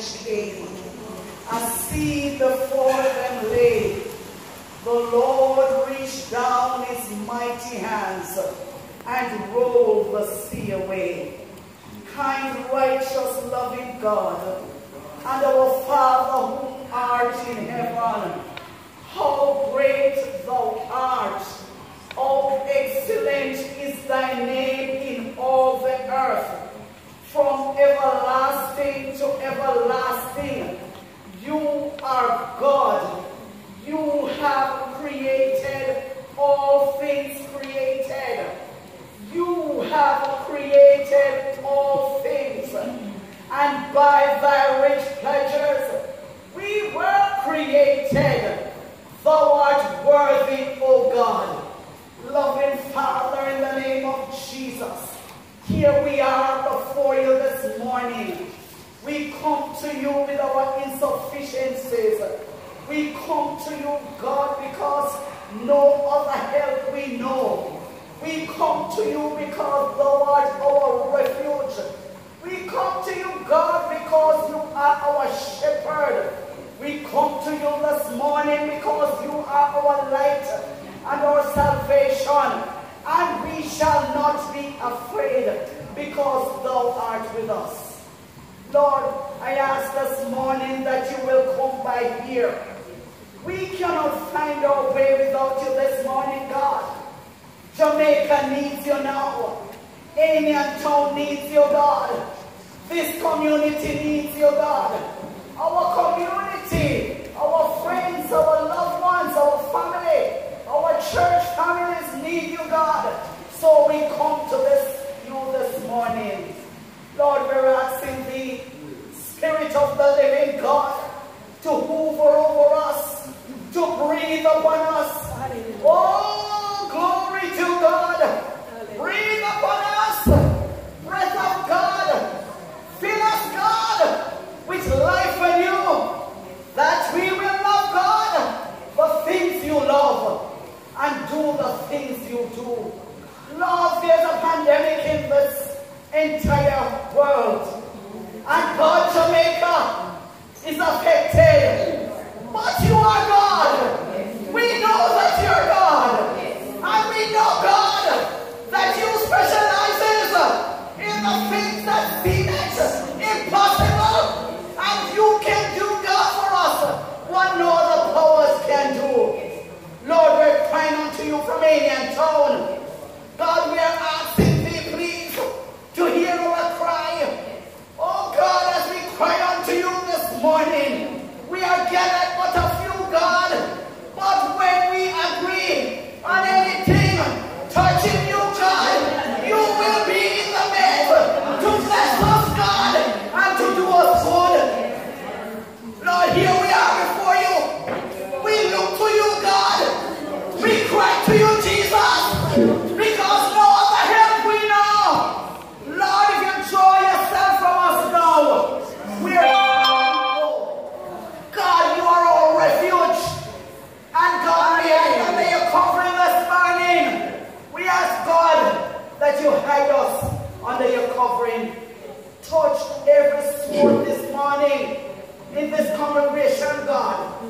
which came. A seed before them lay. The Lord reached down his mighty hands and rolled the sea away. Kind, righteous, loving God, and our Father who art in heaven, how great thou art! How excellent is thy name in all the earth. From everlasting to everlasting, you are God. You have created all things created. You have created all things. And by thy rich pleasures, we were created. Thou art worthy, O God. Loving Father, in the name of Jesus, here we are before you this morning. We come to you with our insufficiencies. We come to you, God, because no other help we know. We come to you because thou art our refuge. We come to you, God, because you are our shepherd. We come to you this morning because you are our light and our salvation. And we shall not be afraid because thou art with us. Lord, I ask this morning that you will come by here. We cannot find our way without you this morning, God. Jamaica needs you now. Aenon Town needs you, God. This community needs you, God. Our community, our friends, our loved ones, our family, our church families need you, God. So we come to this you this morning. Lord, we're asking thee, Spirit of the living God, to hover over us, to breathe upon us. Oh, glory to God. Breathe upon us. Breath of God. Fill us, God, with life you, that we will love God, the things you love, and do the things you do. Lord, there's a pandemic in this entire world. And God, Jamaica is affected. That you hide us under your covering. Touch every soul this morning in this congregation, God.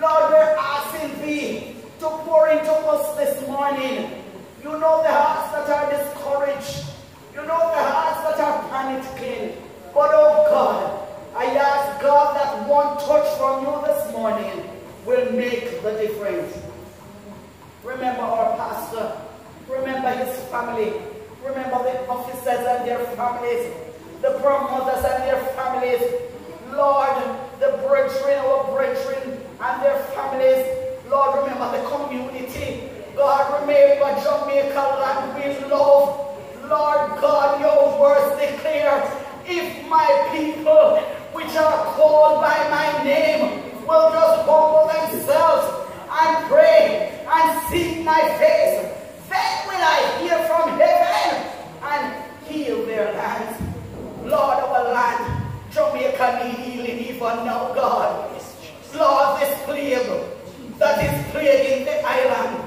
Lord, we're asking thee to pour into us this morning. You know the hearts that are discouraged. You know the hearts that are panicking. But oh God, I ask God that one touch from you this morning will make the difference. Remember our pastor. Remember his family. Remember the officers and their families. The promoters and their families. Lord, the brethren, our brethren and their families. Lord, remember the community. God, remember Jamaica land we love. Lord God, your words declare, if my people, which are called by my name, will just humble themselves and pray and seek my face, then will I hear from heaven and heal their land. Lord, our land, Jamaica need healing even now, God. Lord, this plague that is plaguing the island,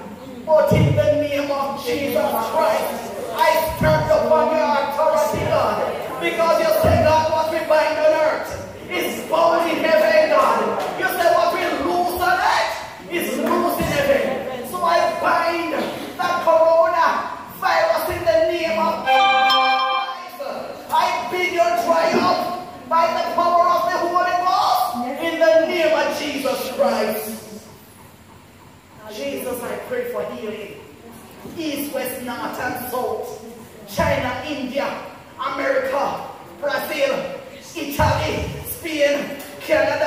but in the name of Jesus Christ, pray for healing. East, west, north, and south. China, India, America, Brazil, Italy, Spain, Canada,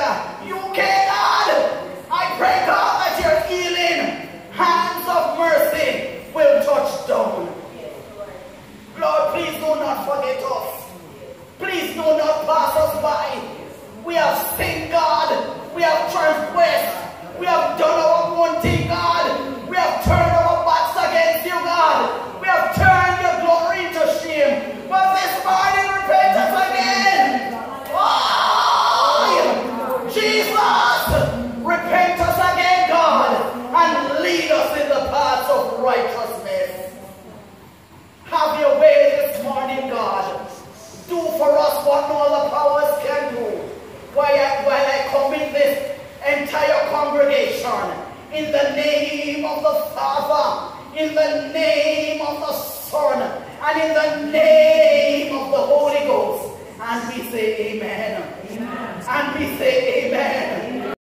and in the name of the Holy Ghost. And we say amen.